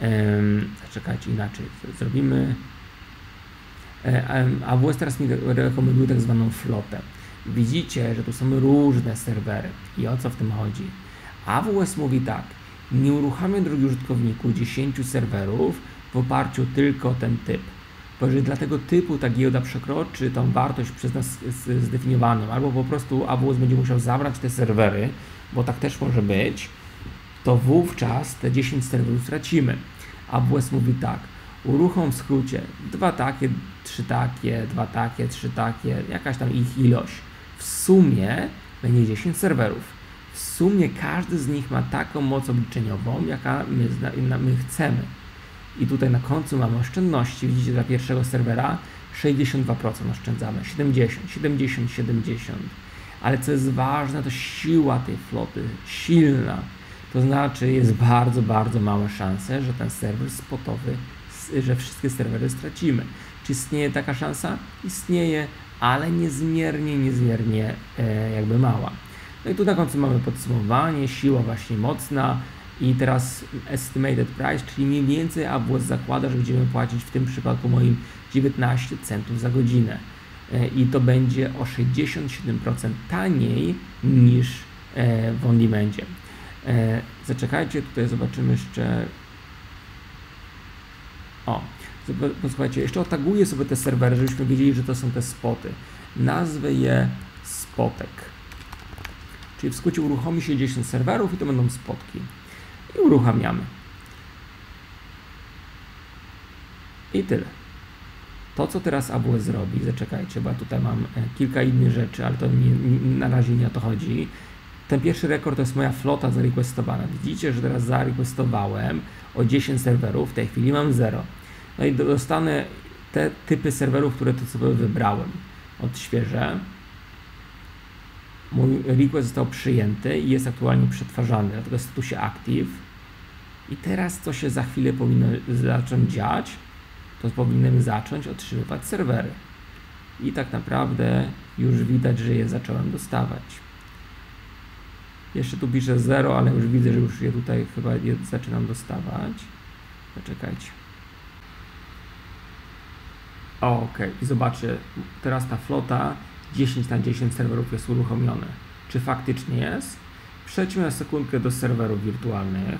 um, zaczekajcie inaczej, zrobimy, um, AWS teraz mi rekomenduje tak zwaną flotę. Widzicie, że tu są różne serwery i o co w tym chodzi? AWS mówi tak, nie uruchamiaj drogi użytkowniku 10 serwerów w oparciu tylko o ten typ. Bo jeżeli dla tego typu ta giełda przekroczy tą wartość przez nas zdefiniowaną, albo po prostu AWS będzie musiał zabrać te serwery, bo tak też może być, to wówczas te 10 serwerów stracimy. AWS mówi tak, Uruchom w skrócie dwa takie, trzy takie, dwa takie, trzy takie, jakaś tam ich ilość. W sumie będzie 10 serwerów. W sumie każdy z nich ma taką moc obliczeniową, jaka my, my chcemy. I tutaj na końcu mamy oszczędności. Widzicie, dla pierwszego serwera 62% oszczędzamy, 70, 70, 70. Ale co jest ważne, to siła tej floty, silna. To znaczy jest bardzo, bardzo małe szanse, że ten serwer spotowy, że wszystkie serwery stracimy. Czy istnieje taka szansa? Istnieje, ale niezmiernie, niezmiernie e, jakby mała. No i tu na końcu mamy podsumowanie, siła właśnie mocna i teraz estimated price, czyli mniej więcej AWS zakłada, że będziemy płacić w tym przypadku moim 19 centów za godzinę e, i to będzie o 67% taniej niż e, w OnDemandzie. E, zaczekajcie, tutaj zobaczymy jeszcze. O, posłuchajcie, jeszcze otaguję sobie te serwery, żebyśmy wiedzieli, że to są te spoty. Nazwę je spotek. Czyli w skrócie uruchomi się 10 serwerów i to będą spotki. I uruchamiamy. I tyle. To, co teraz AWS zrobi, zaczekajcie, bo ja tutaj mam e, kilka innych rzeczy, ale to nie, nie, na razie nie o to chodzi. Ten pierwszy rekord to jest moja flota zarequestowana. Widzicie, że teraz zarequestowałem o 10 serwerów, w tej chwili mam 0. No i dostanę te typy serwerów, które to sobie wybrałem. Odświeżę. Mój request został przyjęty i jest aktualnie przetwarzany, dlatego jest w statusie active. I teraz co się za chwilę powinno zacząć dziać, to powinienem zacząć otrzymywać serwery. I tak naprawdę już widać, że je zacząłem dostawać. Jeszcze tu piszę 0, ale już widzę, że już je tutaj chyba je zaczynam dostawać. Zaczekajcie. Ok, i zobaczcie, teraz ta flota 10 na 10 serwerów jest uruchomione. Czy faktycznie jest? Przejdźmy na sekundkę do serwerów wirtualnych.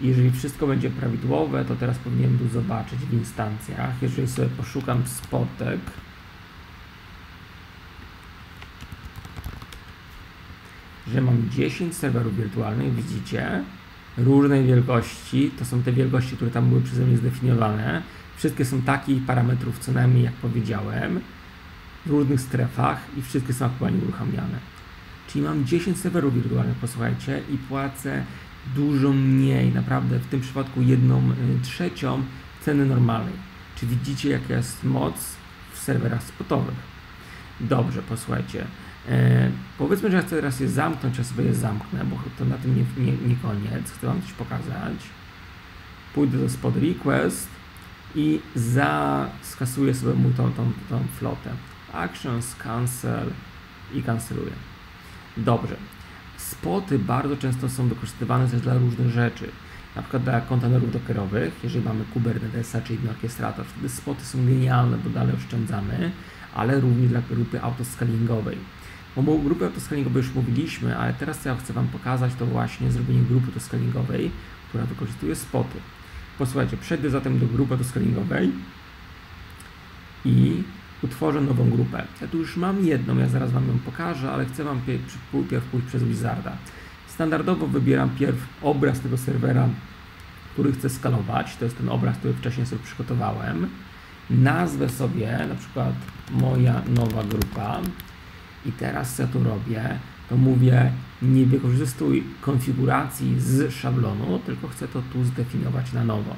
Jeżeli wszystko będzie prawidłowe, to teraz powinienem tu zobaczyć w instancjach. Jeżeli sobie poszukam spotek, że mam 10 serwerów wirtualnych, widzicie, różnej wielkości, to są te wielkości, które tam były przeze mnie zdefiniowane. Wszystkie są takich parametrów co najmniej, jak powiedziałem, w różnych strefach i wszystkie są aktualnie uruchamiane. Czyli mam 10 serwerów wirtualnych, posłuchajcie, i płacę dużo mniej, naprawdę w tym przypadku jedną y, trzecią ceny normalnej. Czy widzicie, jaka jest moc w serwerach spotowych? Dobrze, posłuchajcie. E, powiedzmy, że chcę teraz je zamknąć, ja sobie je zamknę, bo to na tym nie, nie, nie koniec. Chcę Wam coś pokazać. Pójdę do spod request i zaskasuję sobie mój tą, tą, tą flotę. Actions, cancel i canceluję. Dobrze. Spoty bardzo często są wykorzystywane też dla różnych rzeczy. Na przykład dla kontenerów dockerowych, jeżeli mamy Kubernetesa czy inny orkiestrator, wtedy spoty są genialne, bo dalej oszczędzamy, ale również dla grupy autoscalingowej. O grupie autoscalingowej już mówiliśmy, ale teraz co ja chcę Wam pokazać, to właśnie zrobienie grupy autoscalingowej, która wykorzystuje spoty. Posłuchajcie, przejdę zatem do grupy autoscalingowej i utworzę nową grupę. Ja tu już mam jedną, ja zaraz Wam ją pokażę, ale chcę Wam pierw pójść przez Wizarda. Standardowo wybieram pierw obraz tego serwera, który chcę skalować. To jest ten obraz, który wcześniej sobie przygotowałem. Nazwę sobie na przykład moja nowa grupa i teraz co ja tu robię, to mówię nie wykorzystuj konfiguracji z szablonu, tylko chcę to tu zdefiniować na nowo.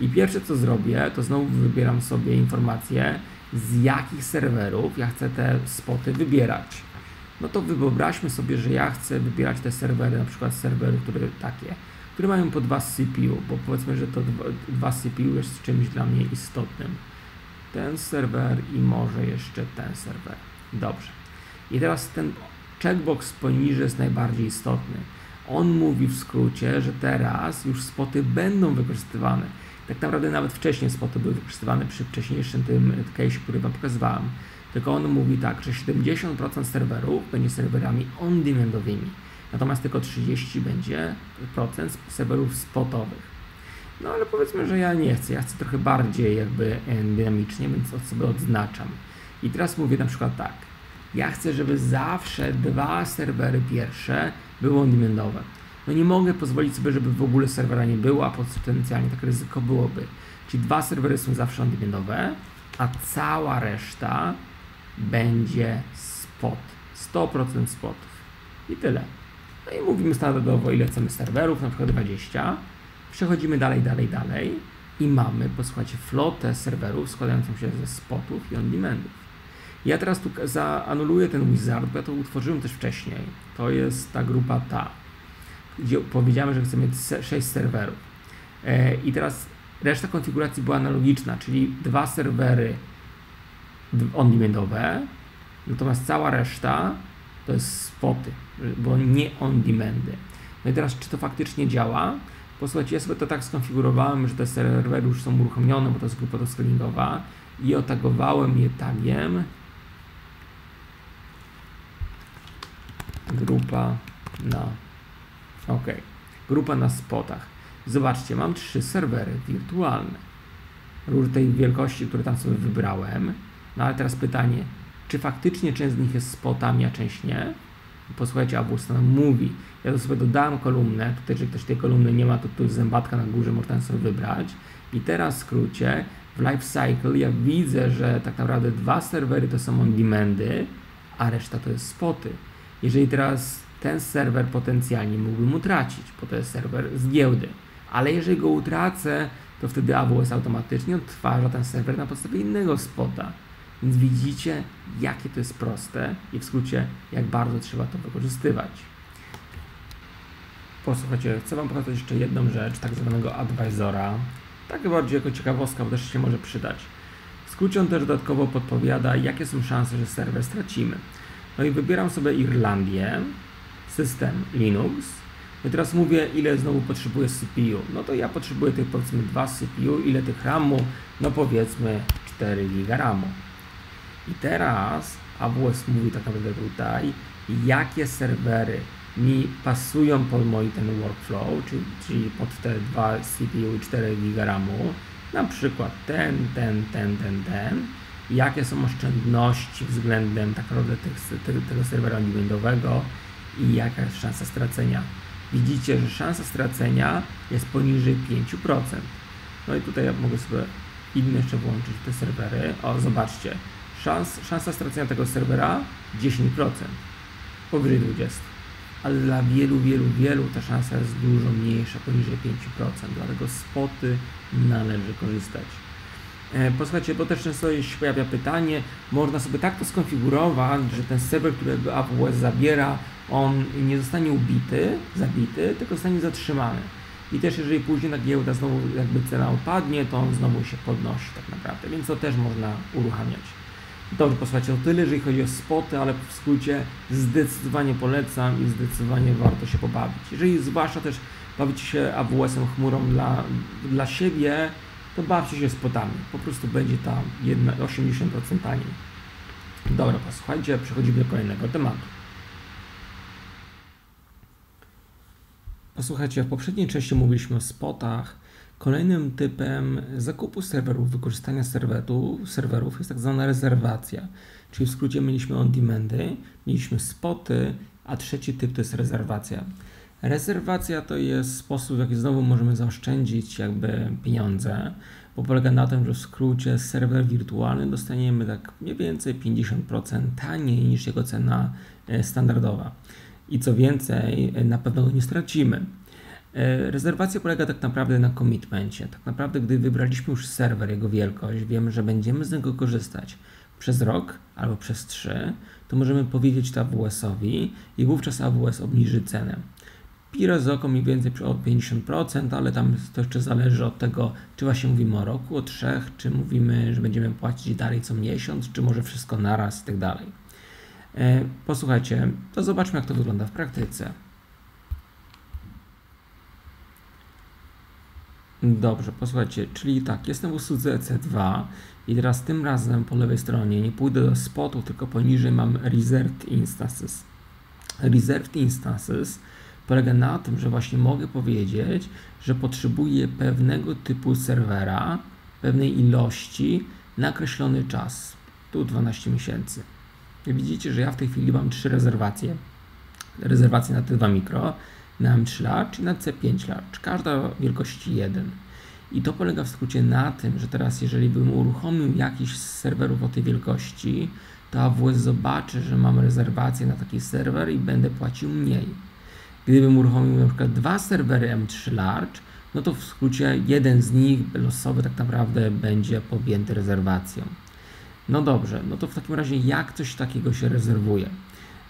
I pierwsze co zrobię, to znowu wybieram sobie informację, z jakich serwerów ja chcę te spoty wybierać. No to wyobraźmy sobie, że ja chcę wybierać te serwery, na przykład serwery, które takie, które mają po dwa CPU, bo powiedzmy, że to dwa CPU jest czymś dla mnie istotnym. Ten serwer i może jeszcze ten serwer. Dobrze. I teraz ten checkbox poniżej jest najbardziej istotny. On mówi w skrócie, że teraz już spoty będą wykorzystywane. Tak naprawdę nawet wcześniej spoty były wykorzystywane przy wcześniejszym tym case, który Wam pokazywałem. Tylko on mówi tak, że 70% serwerów będzie serwerami on-demandowymi, natomiast tylko 30% będzie procent serwerów spotowych. No ale powiedzmy, że ja nie chcę, ja chcę trochę bardziej jakby dynamicznie, więc od sobie odznaczam. I teraz mówię na przykład tak, ja chcę, żeby zawsze dwa serwery pierwsze były on-demandowe. no nie mogę pozwolić sobie, żeby w ogóle serwera nie było, a potencjalnie tak ryzyko byłoby. Czyli dwa serwery są zawsze on-demandowe, a cała reszta będzie spot. 100% spotów. I tyle. No i mówimy standardowo, ile chcemy serwerów, na przykład 20. Przechodzimy dalej, dalej, dalej i mamy, posłuchajcie, flotę serwerów składającą się ze spotów i on-demandów. Ja teraz tu zaanuluję ten wizard, bo ja to utworzyłem też wcześniej. To jest ta grupa ta, gdzie powiedziałem, że chcemy mieć 6 serwerów. E, I teraz reszta konfiguracji była analogiczna, czyli dwa serwery on-demandowe, natomiast cała reszta to jest spoty, bo nie on-demandy. No i teraz, czy to faktycznie działa? Posłuchajcie, ja sobie to tak skonfigurowałem, że te serwery już są uruchomione, bo to jest grupa doscalingowa i otagowałem je tagiem grupa na ok, grupa na spotach. Zobaczcie, mam trzy serwery wirtualne. Róż tej wielkości, które tam sobie wybrałem. No ale teraz pytanie, czy faktycznie część z nich jest spotami, a część nie? Posłuchajcie, AWS nam mówi. Ja to sobie dodałem kolumnę. Tutaj, jeżeli ktoś tej kolumny nie ma, to tu jest zębatka na górze, można sobie wybrać. I teraz w skrócie, w lifecycle ja widzę, że tak naprawdę dwa serwery to są on-demandy, a reszta to jest spoty. Jeżeli teraz ten serwer potencjalnie mógłbym utracić, bo to jest serwer z giełdy, ale jeżeli go utracę, to wtedy AWS automatycznie odtwarza ten serwer na podstawie innego spota. Więc widzicie, jakie to jest proste i w skrócie, jak bardzo trzeba to wykorzystywać. Posłuchajcie, chcę Wam pokazać jeszcze jedną rzecz, tak zwanego advisora. Tak bardziej jako ciekawostka, bo też się może przydać. W skrócie on też dodatkowo podpowiada, jakie są szanse, że serwer stracimy. No i wybieram sobie Irlandię, system Linux. I teraz mówię, ile znowu potrzebuję CPU. No to ja potrzebuję tych powiedzmy 2 CPU, ile tych RAMu? No powiedzmy 4 GB RAMu. I teraz AWS mówi tak naprawdę tutaj, jakie serwery mi pasują pod mój ten workflow, czyli, czyli pod te dwa CPU i 4 GB RAMu, na przykład ten, ten, ten, ten, ten, jakie są oszczędności względem tak naprawdę tego serwera windowego i jaka jest szansa stracenia. Widzicie, że szansa stracenia jest poniżej 5%. No i tutaj ja mogę sobie inne jeszcze włączyć te serwery. O, zobaczcie, szans, szansa stracenia tego serwera 10%, powyżej 20%. Ale dla wielu, wielu, wielu ta szansa jest dużo mniejsza, poniżej 5%, dlatego spoty należy korzystać. E, posłuchajcie, bo też często się pojawia pytanie, można sobie tak to skonfigurować, że ten serwer, którego AWS zabiera, on nie zostanie ubity, zabity, tylko zostanie zatrzymany. I też jeżeli później na giełda znowu jakby cena upadnie, to on znowu się podnosi tak naprawdę, więc to też można uruchamiać. Dobrze, posłuchajcie, o tyle, jeżeli chodzi o spoty, ale w skrócie zdecydowanie polecam i zdecydowanie warto się pobawić. Jeżeli zwłaszcza też bawicie się AWS-em chmurą dla, dla siebie, to bawcie się spotami. Po prostu będzie tam 80% taniej. Dobra, posłuchajcie, przechodzimy do kolejnego tematu. Posłuchajcie, w poprzedniej części mówiliśmy o spotach, Kolejnym typem zakupu serwerów, wykorzystania serwetu, serwerów jest tak zwana rezerwacja. Czyli w skrócie mieliśmy on-demandy, mieliśmy spoty, a trzeci typ to jest rezerwacja. Rezerwacja to jest sposób, w jaki znowu możemy zaoszczędzić jakby pieniądze, bo polega na tym, że w skrócie serwer wirtualny dostaniemy tak mniej więcej 50% taniej niż jego cena e, standardowa. I co więcej, e, na pewno go nie stracimy. E, rezerwacja polega tak naprawdę na commitmencie. Tak naprawdę, gdy wybraliśmy już serwer, jego wielkość, wiemy, że będziemy z niego korzystać przez rok albo przez trzy, to możemy powiedzieć to AWS-owi i wówczas AWS obniży cenę. Pi z oko mniej więcej o 50%, ale tam to jeszcze zależy od tego, czy właśnie mówimy o roku, o trzech, czy mówimy, że będziemy płacić dalej co miesiąc, czy może wszystko naraz i tak dalej. E, posłuchajcie, to zobaczmy jak to wygląda w praktyce. Dobrze, posłuchajcie, czyli tak, jestem w usłudze EC2 i teraz tym razem po lewej stronie nie pójdę do spotu, tylko poniżej mam Reserved Instances. Reserved Instances polega na tym, że właśnie mogę powiedzieć, że potrzebuję pewnego typu serwera, pewnej ilości na określony czas. Tu 12 miesięcy. Widzicie, że ja w tej chwili mam trzy rezerwacje. Rezerwacje na te 2 mikro, na M3 large i na C5 large, każda wielkości 1. I to polega w skrócie na tym, że teraz jeżeli bym uruchomił jakiś z serwerów o tej wielkości, to AWS zobaczy, że mam rezerwację na taki serwer i będę płacił mniej. Gdybym uruchomił na przykład dwa serwery M3 Large, no to w skrócie jeden z nich losowy tak naprawdę będzie podjęty rezerwacją. No dobrze, no to w takim razie jak coś takiego się rezerwuje?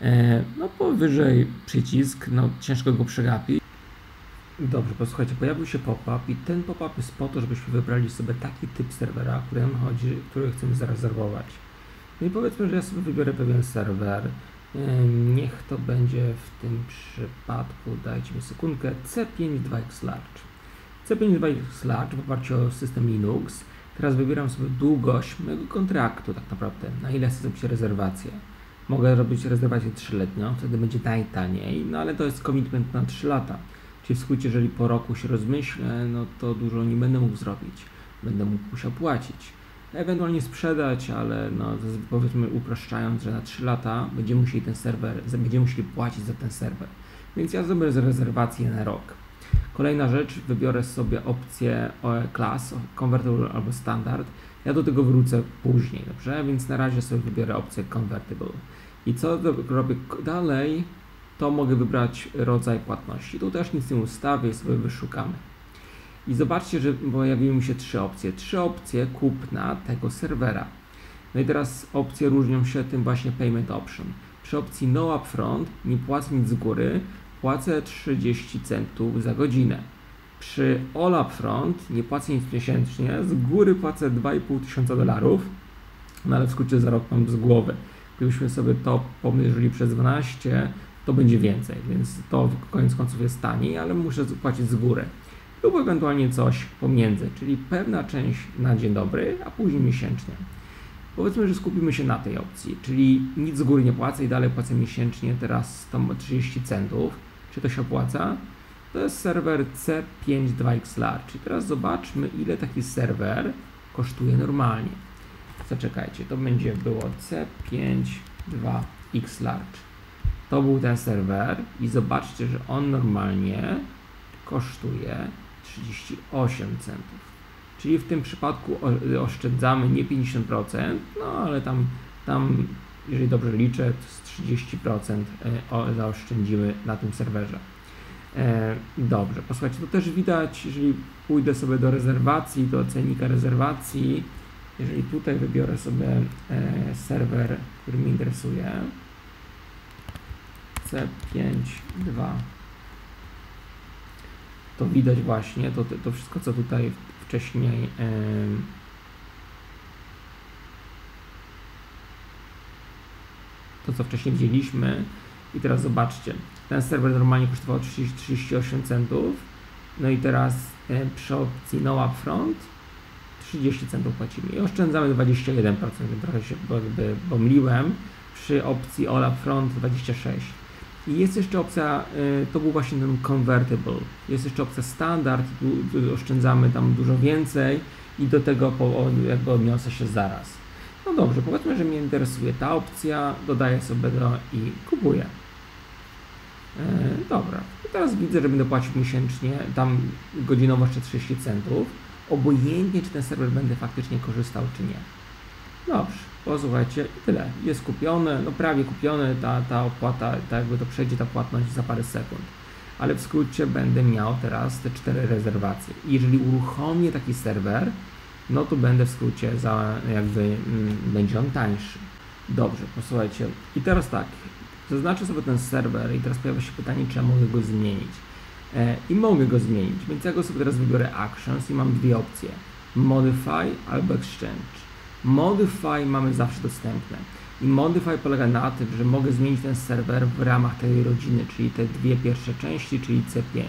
E, no powyżej przycisk, no ciężko go przegapić. Dobrze, posłuchajcie, pojawił się pop-up i ten pop-up jest po to, żebyśmy wybrali sobie taki typ serwera, którym chodzi, który chcemy zarezerwować. No i powiedzmy, że ja sobie wybiorę pewien serwer. Niech to będzie w tym przypadku, dajcie mi sekundkę, C5.2x Large. C5.2x Large w oparciu o system Linux. Teraz wybieram sobie długość mojego kontraktu tak naprawdę, na ile chcę zrobić rezerwację. Mogę robić rezerwację 3-letnią, wtedy będzie najtaniej, no ale to jest commitment na 3 lata. Czyli w skrócie, jeżeli po roku się rozmyślę, no to dużo nie będę mógł zrobić. Będę mógł musiał płacić. Ewentualnie sprzedać, ale no, powiedzmy upraszczając, że na 3 lata będziemy musieli ten serwer, będziemy musieli płacić za ten serwer. Więc ja zrobię rezerwację na rok. Kolejna rzecz, wybiorę sobie opcję class, convertible albo standard. Ja do tego wrócę później, dobrze? Więc na razie sobie wybiorę opcję convertible. I co robię dalej? to mogę wybrać rodzaj płatności. Tu też nic nie ustawię sobie wyszukamy. I zobaczcie, że pojawiły mi się trzy opcje. Trzy opcje kupna tego serwera. No i teraz opcje różnią się tym właśnie payment option. Przy opcji no upfront nie płacę nic z góry, płacę 30 centów za godzinę. Przy all upfront nie płacę nic miesięcznie, z góry płacę 2,5 tysiąca dolarów, no ale w skrócie za rok mam z głowy. Gdybyśmy sobie to pomnożyli przez 12, to będzie więcej, więc to koniec końców jest taniej, ale muszę zapłacić z góry. Lub ewentualnie coś pomiędzy, czyli pewna część na dzień dobry, a później miesięcznie. Powiedzmy, że skupimy się na tej opcji, czyli nic z góry nie płacę i dalej płacę miesięcznie teraz 30 centów. Czy to się opłaca? To jest serwer C5.2x Large. I teraz zobaczmy, ile taki serwer kosztuje normalnie. Zaczekajcie, to będzie było C5.2x Large to był ten serwer i zobaczcie, że on normalnie kosztuje 38 centów. Czyli w tym przypadku oszczędzamy nie 50%, no ale tam, tam jeżeli dobrze liczę, to z 30% e, zaoszczędzimy na tym serwerze. E, dobrze, posłuchajcie, to też widać, jeżeli pójdę sobie do rezerwacji, do cennika rezerwacji, jeżeli tutaj wybiorę sobie e, serwer, który mnie interesuje, C5, 2. To widać właśnie, to, to wszystko co tutaj wcześniej to co wcześniej widzieliśmy. I teraz zobaczcie, ten serwer normalnie kosztował 30, 38 centów. No i teraz przy opcji no upfront 30 centów płacimy. I oszczędzamy 21%, trochę się pomyliłem. Przy opcji all upfront 26 i jest jeszcze opcja, y, to był właśnie ten convertible. Jest jeszcze opcja standard, tu oszczędzamy tam dużo więcej i do tego jakby odniosę się zaraz. No dobrze, powiedzmy, że mnie interesuje ta opcja, dodaję sobie do i kupuję. E, dobra, I teraz widzę, że będę płacił miesięcznie, tam godzinowo jeszcze 30 centów, obojętnie czy ten serwer będę faktycznie korzystał, czy nie. Dobrze. Posłuchajcie, tyle. Jest kupione, no prawie kupione, ta, ta opłata, tak jakby to przejdzie ta płatność za parę sekund. Ale w skrócie będę miał teraz te cztery rezerwacje. I jeżeli uruchomię taki serwer, no to będę w skrócie za jakby mm, będzie on tańszy. Dobrze, posłuchajcie. I teraz tak, zaznaczę sobie ten serwer i teraz pojawia się pytanie, czy ja mogę go zmienić. E, I mogę go zmienić, więc ja go sobie teraz wybiorę Actions i mam dwie opcje. Modify albo Exchange. Modify mamy zawsze dostępne. I Modify polega na tym, że mogę zmienić ten serwer w ramach tej rodziny, czyli te dwie pierwsze części, czyli C5.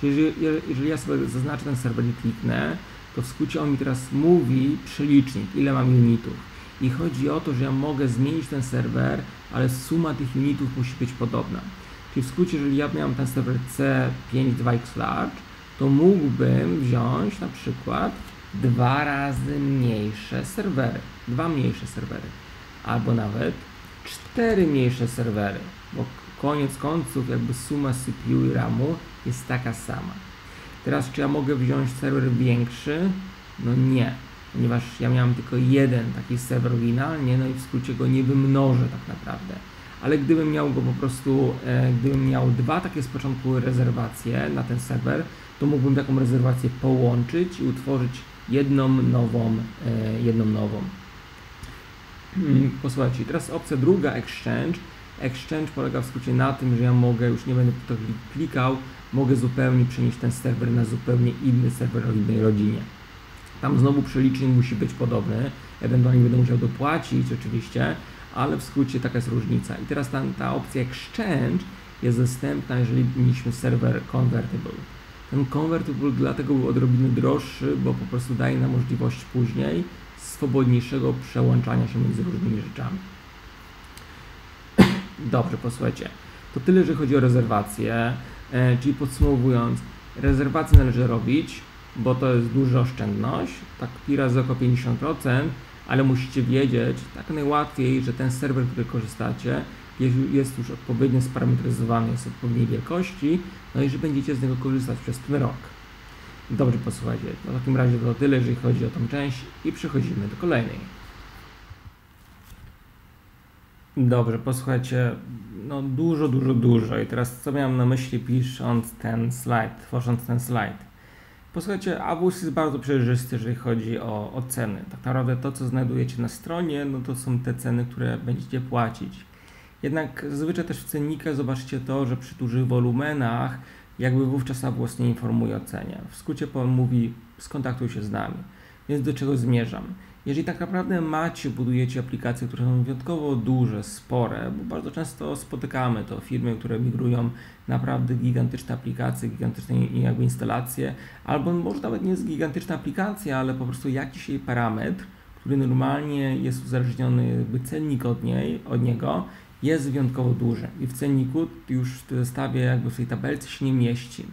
Czyli jeżeli, jeżeli ja sobie zaznaczę ten serwer i kliknę, to w skrócie on mi teraz mówi przelicznik, ile mam unitów. I chodzi o to, że ja mogę zmienić ten serwer, ale suma tych unitów musi być podobna. Czyli w skrócie, jeżeli ja miałem ten serwer C5.2x large, to mógłbym wziąć na przykład dwa razy mniejsze serwery, dwa mniejsze serwery, albo nawet cztery mniejsze serwery, bo koniec końców jakby suma CPU i RAMu jest taka sama. Teraz czy ja mogę wziąć serwer większy? No nie, ponieważ ja miałem tylko jeden taki serwer oryginalnie, no i w skrócie go nie wymnożę tak naprawdę. Ale gdybym miał go po prostu, e, gdybym miał dwa takie z początku rezerwacje na ten serwer, to mógłbym taką rezerwację połączyć i utworzyć jedną nową, e, jedną nową. Hmm, posłuchajcie, teraz opcja druga, Exchange. Exchange polega w skrócie na tym, że ja mogę, już nie będę to klikał, mogę zupełnie przenieść ten serwer na zupełnie inny serwer o innej rodzinie. Tam znowu przelicznik musi być podobny, ewentualnie będę musiał dopłacić oczywiście, ale w skrócie taka jest różnica. I teraz ta, ta opcja Exchange jest dostępna, jeżeli mieliśmy serwer Convertible. Ten Convertible dlatego był odrobinę droższy, bo po prostu daje nam możliwość później swobodniejszego przełączania się między różnymi rzeczami. Dobrze, posłuchajcie. To tyle, jeżeli chodzi o rezerwację. E, czyli podsumowując, rezerwację należy robić, bo to jest duża oszczędność, tak pi razy około 50%, ale musicie wiedzieć tak najłatwiej, że ten serwer, który korzystacie, jest, jest już odpowiednio sparametryzowany, jest odpowiedniej wielkości, no i że będziecie z niego korzystać przez ten rok. Dobrze, posłuchajcie. No w takim razie to tyle, jeżeli chodzi o tą część i przechodzimy do kolejnej. Dobrze, posłuchajcie, no dużo, dużo, dużo. I teraz co miałem na myśli pisząc ten slajd, tworząc ten slajd? Posłuchajcie, AWS jest bardzo przejrzysty, jeżeli chodzi o, o ceny. Tak naprawdę to, co znajdujecie na stronie, no to są te ceny, które będziecie płacić. Jednak zazwyczaj też w cennikach zobaczcie to, że przy dużych wolumenach jakby wówczas AWS nie informuje o cenie. W skrócie mówi, skontaktuj się z nami. Więc do czego zmierzam? Jeżeli tak naprawdę macie, budujecie aplikacje, które są wyjątkowo duże, spore, bo bardzo często spotykamy to firmy, które migrują naprawdę gigantyczne aplikacje, gigantyczne jakby instalacje, albo może nawet nie jest gigantyczna aplikacja, ale po prostu jakiś jej parametr, który normalnie jest uzależniony jakby cennik od niej, od niego, jest wyjątkowo duży i w cenniku już w zestawie jakby w tej tabelce się nie mieści.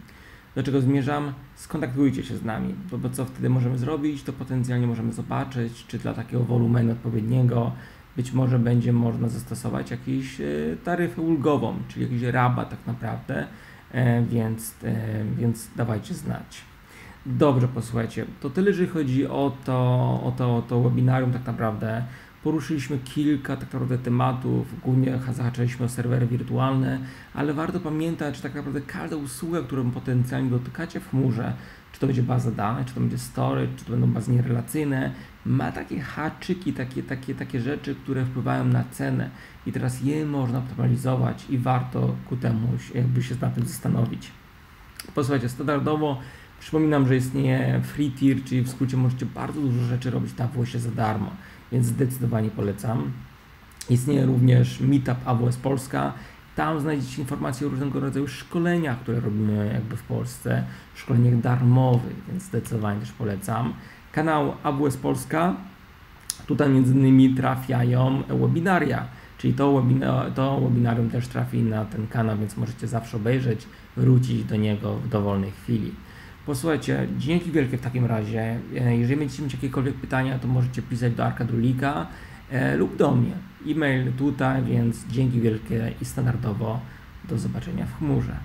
Do czego zmierzam? Skontaktujcie się z nami, bo, bo co wtedy możemy zrobić, to potencjalnie możemy zobaczyć, czy dla takiego wolumenu odpowiedniego być może będzie można zastosować jakąś e, taryfę ulgową, czyli jakiś rabat tak naprawdę, e, więc, e, więc dawajcie znać. Dobrze, posłuchajcie, to tyle, jeżeli chodzi o to, o to, o to webinarium tak naprawdę. Poruszyliśmy kilka tak naprawdę tematów, głównie zahaczyliśmy o serwery wirtualne, ale warto pamiętać, że tak naprawdę każda usługa, którą potencjalnie dotykacie w chmurze, czy to będzie baza danych, czy to będzie storage, czy to będą bazy nierelacyjne, ma takie haczyki, takie, takie, takie rzeczy, które wpływają na cenę i teraz je można optymalizować i warto ku temu jakby się nad tym zastanowić. Posłuchajcie, standardowo przypominam, że istnieje free tier, czyli w skrócie możecie bardzo dużo rzeczy robić na AWS za darmo więc zdecydowanie polecam. Istnieje również Meetup AWS Polska. Tam znajdziecie informacje o różnego rodzaju szkoleniach, które robimy jakby w Polsce, szkoleniach darmowych, więc zdecydowanie też polecam. Kanał AWS Polska. Tutaj między innymi trafiają webinaria, czyli to, webina to webinarium też trafi na ten kanał, więc możecie zawsze obejrzeć, wrócić do niego w dowolnej chwili. Posłuchajcie, dzięki wielkie w takim razie. E, jeżeli będziecie mieć jakiekolwiek pytania, to możecie pisać do Arkadulika e, lub do mnie. E-mail tutaj, więc dzięki wielkie i standardowo do zobaczenia w chmurze.